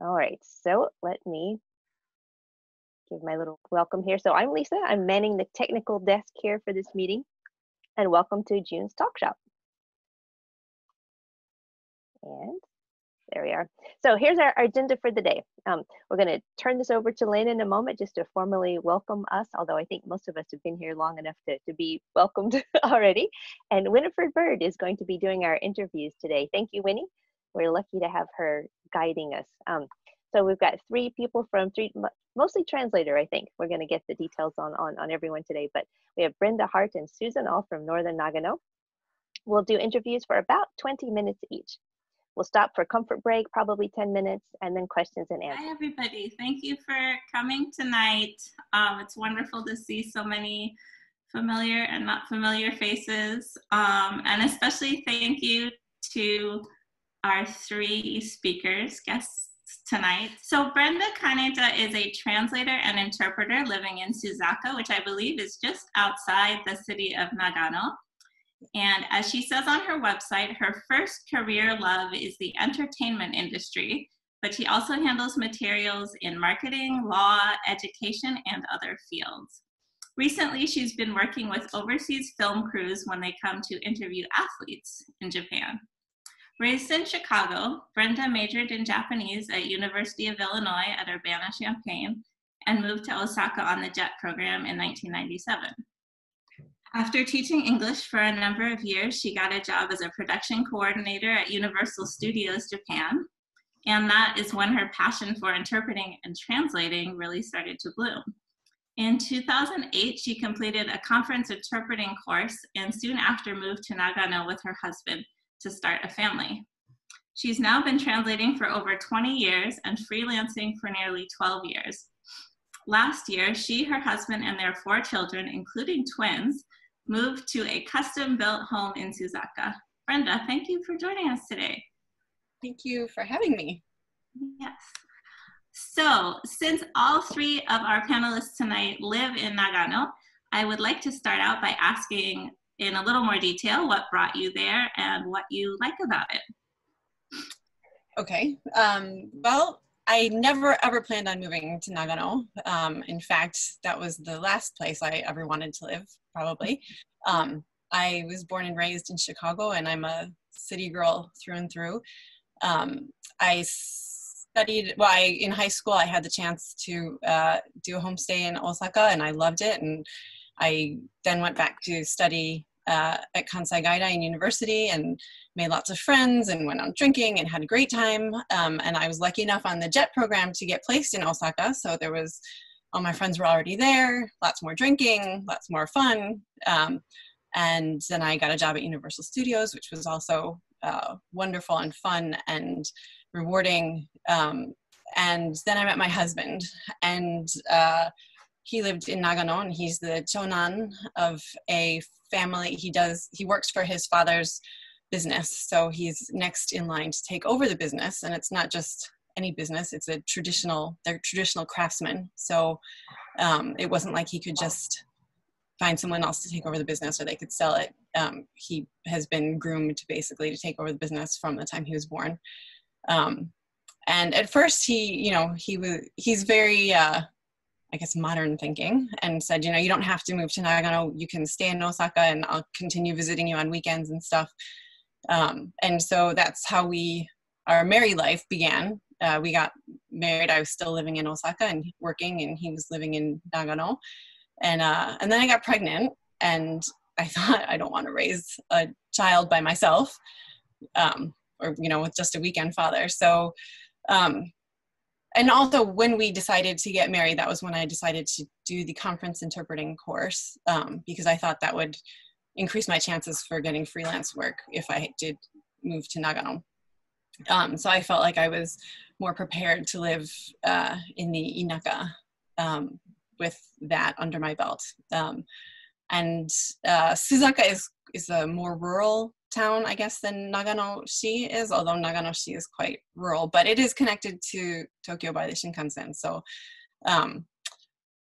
All right, so let me give my little welcome here. So I'm Lisa, I'm manning the technical desk here for this meeting, and welcome to June's Talk Shop. And there we are. So here's our, agenda for the day. Um, we're going to turn this over to Lynn in a moment just to formally welcome us, although I think most of us have been here long enough to, to be welcomed already. And Winifred Bird is going to be doing our interviews today. Thank you, Winnie. We're lucky to have her guiding us. Um, so we've got three people from three, mostly translator, I think. We're going to get the details on, on, on everyone today, but we have Brenda Hart and Susan all from Northern Nagano. We'll do interviews for about 20 minutes each. We'll stop for comfort break, probably 10 minutes, and then questions and answers. Hi, everybody. Thank you for coming tonight. Um, it's wonderful to see so many familiar and not familiar faces. Um, and especially thank you to our three speakers, guests tonight. So Brenda Kaneta is a translator and interpreter living in Suzaka, which I believe is just outside the city of Nagano. And as she says on her website, her first career love is the entertainment industry, but she also handles materials in marketing, law, education, and other fields. Recently, she's been working with overseas film crews when they come to interview athletes in Japan. Raised in Chicago, Brenda majored in Japanese at University of Illinois at Urbana-Champaign and moved to Osaka on the JET program in 1997. After teaching English for a number of years, she got a job as a production coordinator at Universal Studios Japan. And that is when her passion for interpreting and translating really started to bloom. In 2008, she completed a conference interpreting course and soon after moved to Nagano with her husband to start a family. She's now been translating for over 20 years and freelancing for nearly 12 years. Last year, she, her husband, and their four children, including twins, moved to a custom built home in Suzaka. Brenda, thank you for joining us today. Thank you for having me. Yes. So, since all three of our panelists tonight live in Nagano, I would like to start out by asking in a little more detail what brought you there and what you like about it. Okay. Um, well, I never ever planned on moving to Nagano. Um, in fact, that was the last place I ever wanted to live, probably. Um, I was born and raised in Chicago, and I'm a city girl through and through. Um, I studied, well, I, in high school, I had the chance to uh, do a homestay in Osaka, and I loved it. And I then went back to study uh, at Kansai Gaidai University and made lots of friends and went on drinking and had a great time. Um, and I was lucky enough on the JET program to get placed in Osaka. So there was, all my friends were already there, lots more drinking, lots more fun. Um, and then I got a job at Universal Studios, which was also uh, wonderful and fun and rewarding. Um, and then I met my husband, and uh, he lived in Nagano, and he's the chonan of a family. He does he works for his father's business, so he's next in line to take over the business. And it's not just any business; it's a traditional. They're traditional craftsmen, so um, it wasn't like he could just find someone else to take over the business or they could sell it. Um, he has been groomed basically to take over the business from the time he was born. Um, and at first he, you know, he was, he's very, uh, I guess, modern thinking and said, you know, you don't have to move to Nagano. You can stay in Osaka and I'll continue visiting you on weekends and stuff. Um, and so that's how we, our married life began. Uh, we got married. I was still living in Osaka and working, and he was living in Nagano. And uh, and then I got pregnant, and I thought I don't want to raise a child by myself, um, or you know, with just a weekend father. So um, and also when we decided to get married that was when i decided to do the conference interpreting course um, because i thought that would increase my chances for getting freelance work if i did move to nagano. Um, so i felt like i was more prepared to live uh, in the inaka um, with that under my belt. Um, and uh, suzaka is is a more rural town, I guess, than Nagano-shi is, although Nagano-shi is quite rural, but it is connected to Tokyo by the Shinkansen. So, um,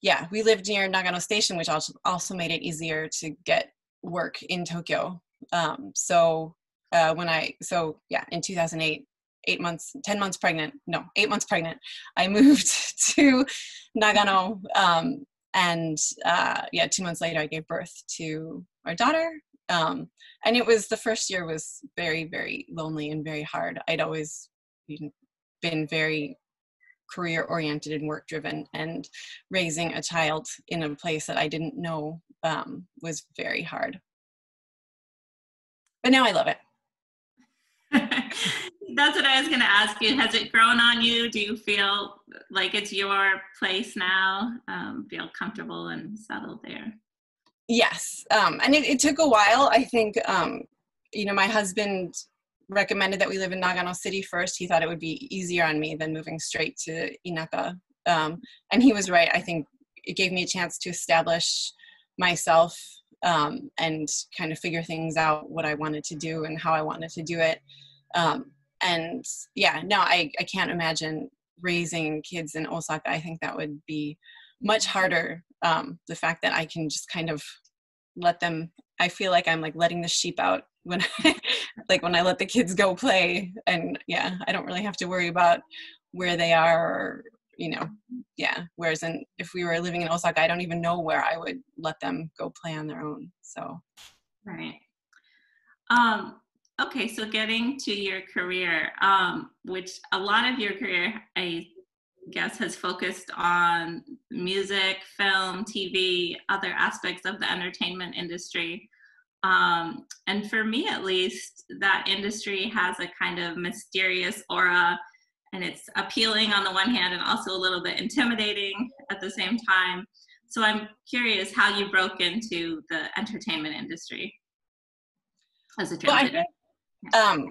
yeah, we lived near Nagano Station, which also also made it easier to get work in Tokyo. Um, so uh, when I, so yeah, in 2008, eight months, 10 months pregnant, no, eight months pregnant, I moved to Nagano. Um, and uh, yeah, two months later, I gave birth to our daughter. Um, and it was the first year was very, very lonely and very hard. I'd always been very career oriented and work driven and raising a child in a place that I didn't know um, was very hard. But now I love it. That's what I was going to ask you. Has it grown on you? Do you feel like it's your place now? Um, feel comfortable and settled there? Yes. Um, and it, it, took a while. I think, um, you know, my husband recommended that we live in Nagano City first. He thought it would be easier on me than moving straight to Inaka. Um, and he was right. I think it gave me a chance to establish myself um, and kind of figure things out what I wanted to do and how I wanted to do it. Um, and yeah, no, I, I can't imagine raising kids in Osaka. I think that would be much harder. Um, the fact that I can just kind of let them, I feel like I'm like letting the sheep out when I, like when I let the kids go play and yeah, I don't really have to worry about where they are or, you know, yeah. Whereas in, if we were living in Osaka, I don't even know where I would let them go play on their own. So. Right. Um, okay. So getting to your career, um, which a lot of your career, I guess has focused on music, film, TV, other aspects of the entertainment industry. Um, and for me, at least, that industry has a kind of mysterious aura and it's appealing on the one hand and also a little bit intimidating at the same time. So I'm curious how you broke into the entertainment industry as a translator. Well, um,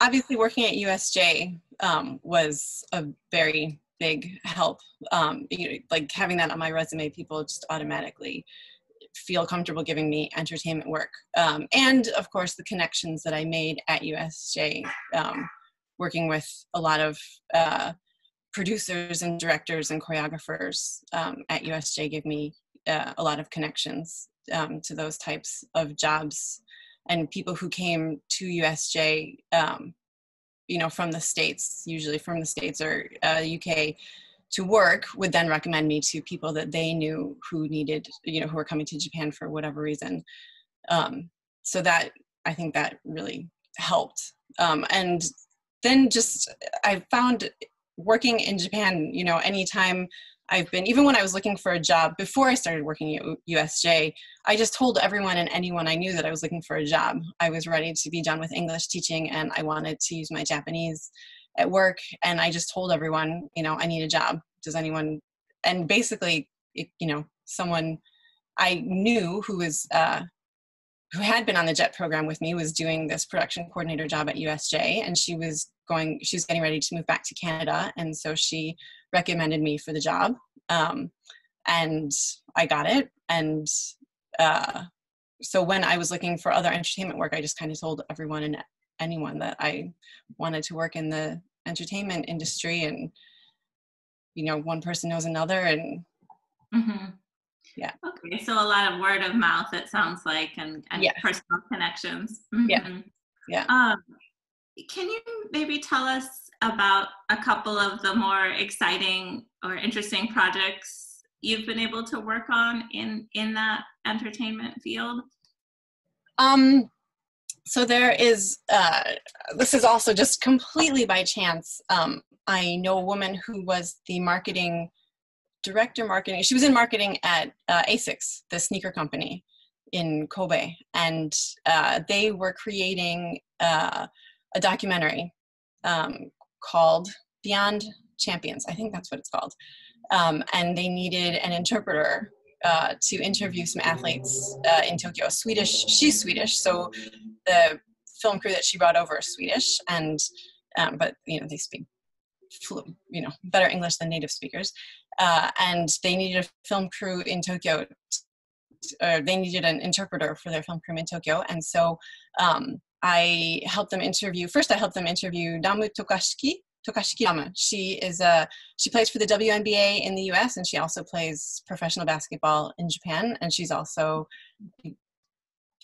obviously, working at USJ um, was a very big help. Um, you know, like having that on my resume, people just automatically feel comfortable giving me entertainment work. Um, and of course, the connections that I made at USJ, um, working with a lot of uh, producers and directors and choreographers um, at USJ gave me uh, a lot of connections um, to those types of jobs. And people who came to USJ, um, you know, from the States, usually from the States or uh, UK, to work would then recommend me to people that they knew who needed you know who were coming to japan for whatever reason. Um, so that i think that really helped. Um, and then just i found working in japan you know anytime i've been even when i was looking for a job before i started working at usj i just told everyone and anyone i knew that i was looking for a job i was ready to be done with english teaching and i wanted to use my japanese at work and I just told everyone, you know, I need a job. Does anyone, and basically, it, you know, someone I knew who was, uh, who had been on the JET program with me was doing this production coordinator job at USJ and she was going, she was getting ready to move back to Canada. And so she recommended me for the job. Um, and I got it. And uh, so when I was looking for other entertainment work, I just kind of told everyone and anyone that I wanted to work in the entertainment industry and you know one person knows another and. So a lot of word of mouth it sounds like and, and yeah. personal connections. Mm-hmm. yeah yeah. Um, can you maybe tell us about a couple of the more exciting or interesting projects you've been able to work on in in that entertainment field? Um so there is uh, this is also just completely by chance. Um, i know a woman who was the marketing director marketing she was in marketing at uh, asics the sneaker company in kobe. And uh, they were creating uh, a documentary um, called beyond champions i think that's what it's called. Um, and they needed an interpreter uh, to interview some athletes uh, in Tokyo. Swedish, she's Swedish, so the film crew that she brought over is Swedish, and um, but you know they speak you know better English than native speakers, uh, and they needed a film crew in Tokyo. Or they needed an interpreter for their film crew in Tokyo, and so um, I helped them interview. First, I helped them interview Ramu Tokashiki, Tokashiki Dama. She is a she plays for the WNBA in the U.S. and she also plays professional basketball in Japan. And she's also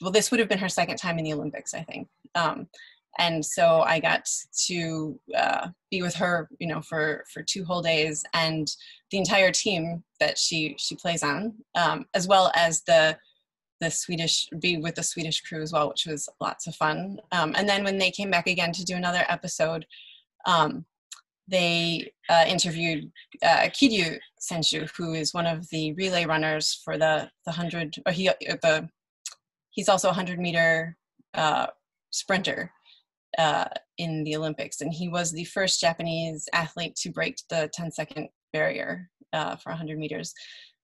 well, this would have been her second time in the Olympics, I think. Um, and so I got to uh, be with her, you know, for for two whole days, and the entire team that she she plays on, um, as well as the the Swedish be with the Swedish crew as well, which was lots of fun. Um, and then when they came back again to do another episode, um, they uh, interviewed uh, Kiryu Senshu, who is one of the relay runners for the the hundred. Or he uh, the he's also a hundred meter uh, sprinter uh, in the Olympics, and he was the first Japanese athlete to break the 10 second barrier uh, for 100 meters.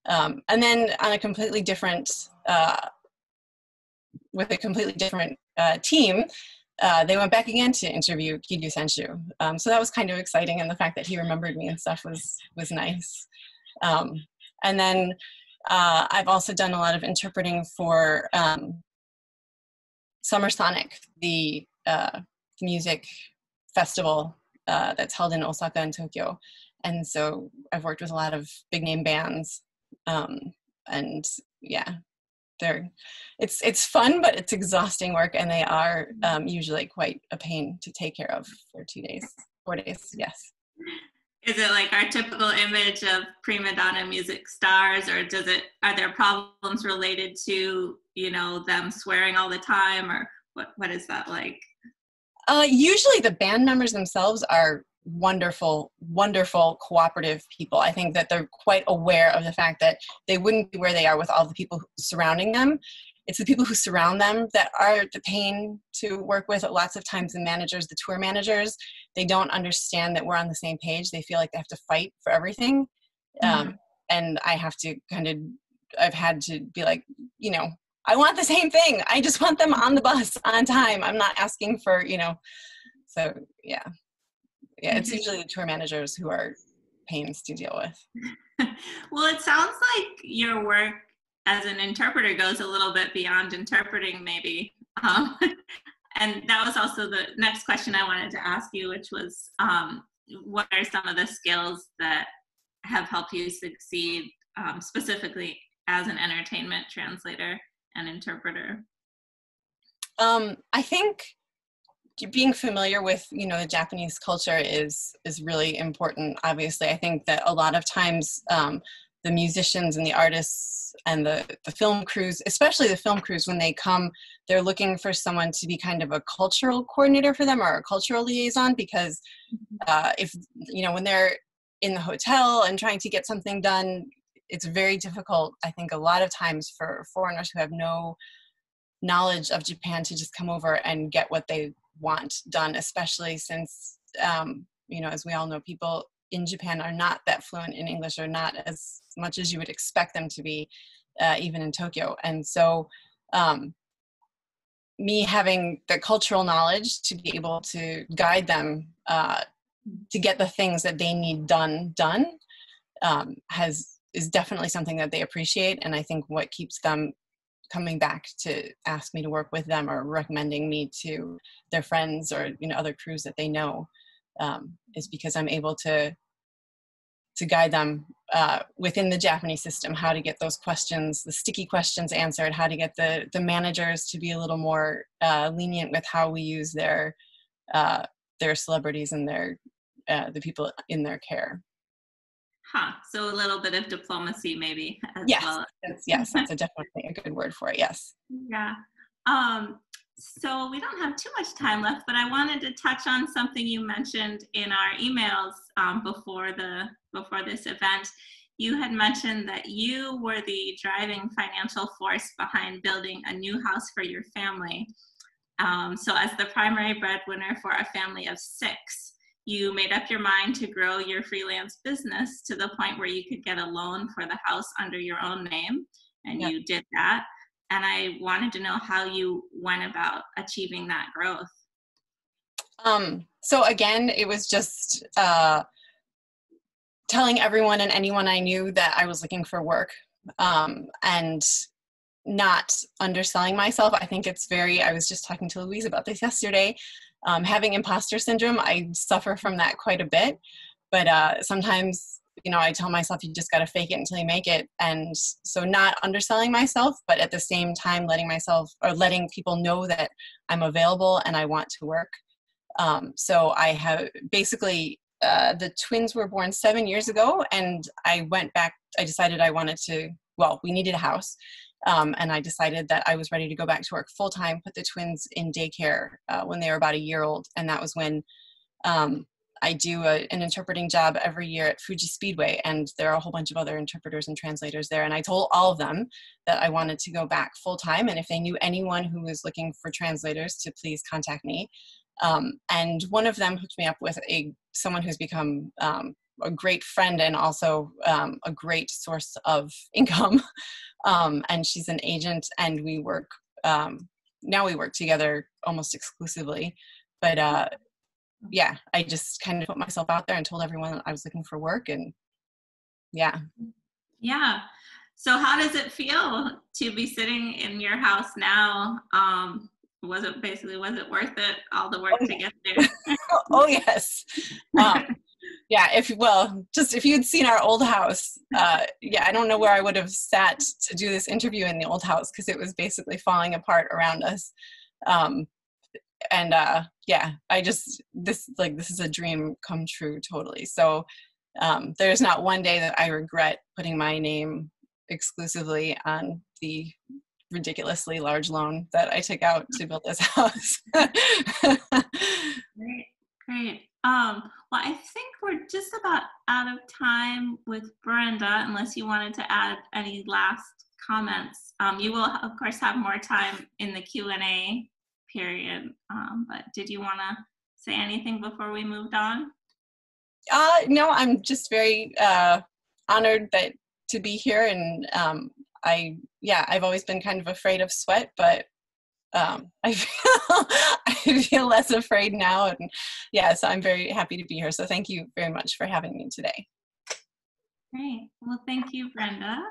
Um, and then on a completely different, uh, with a completely different uh, team, uh, they went back again to interview Kiryu Senshu. Um, so that was kind of exciting, and the fact that he remembered me and stuff was was nice. Um, and then uh, I've also done a lot of interpreting for um, Summer Sonic, the music festival uh, that's held in Osaka and Tokyo. And so I've worked with a lot of big name bands. Um, and yeah, they're it's it's fun, but it's exhausting work, and they are um, usually quite a pain to take care of for two days, four days. Yes. Is it like our typical image of prima donna music stars, or does it are there problems related to you know them swearing all the time, or what what is that like? Uh, usually the band members themselves are wonderful, wonderful cooperative people. I think that they're quite aware of the fact that they wouldn't be where they are with all the people surrounding them. It's the people who surround them that are the pain to work with. Lots of times, the managers, the tour managers, they don't understand that we're on the same page. They feel like they have to fight for everything. Mm-hmm. Um, and I have to kind of, I've had to be like, you know, I want the same thing. I just want them on the bus on time. I'm not asking for, you know, so yeah. Yeah, it's usually the tour managers who are pains to deal with. well, it sounds like your work as an interpreter goes a little bit beyond interpreting, maybe. Um, and that was also the next question I wanted to ask you, which was um, what are some of the skills that have helped you succeed um, specifically as an entertainment translator? An interpreter? Um, I think being familiar with you know the Japanese culture is is really important. Obviously, I think that a lot of times um, the musicians and the artists and the the film crews, especially the film crews, when they come, they're looking for someone to be kind of a cultural coordinator for them or a cultural liaison because mm-hmm. uh, if you know when they're in the hotel and trying to get something done it's very difficult i think a lot of times for foreigners who have no knowledge of japan to just come over and get what they want done especially since um, you know as we all know people in japan are not that fluent in english or not as much as you would expect them to be uh, even in tokyo. And so um, me having the cultural knowledge to be able to guide them uh, to get the things that they need done done um, has is definitely something that they appreciate and i think what keeps them coming back to ask me to work with them or recommending me to their friends or you know other crews that they know um, is because i'm able to to guide them uh, within the japanese system how to get those questions the sticky questions answered how to get the the managers to be a little more uh, lenient with how we use their uh, their celebrities and their uh, the people in their care Huh. So a little bit of diplomacy, maybe. yes. Well. That's, yes, that's a definitely a good word for it. Yes. Yeah. Um, so we don't have too much time left, but I wanted to touch on something you mentioned in our emails um, before the before this event. You had mentioned that you were the driving financial force behind building a new house for your family. Um, so, as the primary breadwinner for a family of six, you made up your mind to grow your freelance business to the point where you could get a loan for the house under your own name and yeah. you did that. And i wanted to know how you went about achieving that growth. Um, so again it was just uh, telling everyone and anyone i knew that i was looking for work um, and not underselling myself. I think it's very i was just talking to louise about this yesterday um, having imposter syndrome, I suffer from that quite a bit. But uh, sometimes, you know, I tell myself you just got to fake it until you make it. And so, not underselling myself, but at the same time, letting myself or letting people know that I'm available and I want to work. Um, so I have basically uh, the twins were born seven years ago, and I went back. I decided I wanted to. Well, we needed a house, um, and I decided that I was ready to go back to work full time. Put the twins in daycare uh, when they were about a year old, and that was when um, I do a, an interpreting job every year at Fuji Speedway, and there are a whole bunch of other interpreters and translators there. And I told all of them that I wanted to go back full time, and if they knew anyone who was looking for translators, to please contact me. Um, and one of them hooked me up with a someone who's become um, a great friend and also um, a great source of income. Um, and she's an agent, and we work um, now. We work together almost exclusively. But uh, yeah, I just kind of put myself out there and told everyone I was looking for work, and yeah. Yeah. So, how does it feel to be sitting in your house now? Um, was it basically was it worth it all the work oh, to get there? oh yes. Um, yeah. If well, just if you'd seen our old house, uh, yeah, I don't know where I would have sat to do this interview in the old house because it was basically falling apart around us. Um, and uh yeah i just this like this is a dream come true totally so um there's not one day that i regret putting my name exclusively on the ridiculously large loan that i took out to build this house great great um well i think we're just about out of time with brenda unless you wanted to add any last comments um, you will of course have more time in the q&a period. Um, but did you want to say anything before we moved on? Uh, no, I'm just very uh, honored that to be here, and um, I yeah, I've always been kind of afraid of SWET, but um, I feel feel less afraid now, and yeah, so I'm very happy to be here. So thank you very much for having me today. Great. Well, thank you, Brenda.